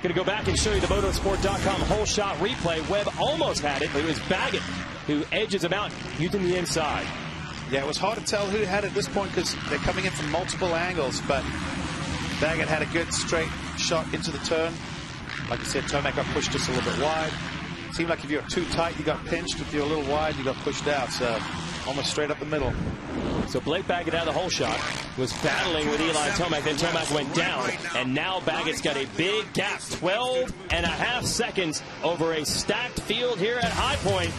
Going to go back and show you the motorsport.com holeshot replay. Webb almost had it, but it was Baggett who edges him out using the inside. Yeah, it was hard to tell who had it at this point because they're coming in from multiple angles, but Baggett had a good straight shot into the turn. Like I said, Tomac got pushed just a little bit wide. Seemed like if you're too tight, you got pinched. If you're a little wide, you got pushed out. So almost straight up the middle. So Blake Baggett of the holeshot was battling with Eli Tomac. Then Tomac went down, and now Baggett's got a big gap, 12 and a half seconds over a stacked field here at High Point.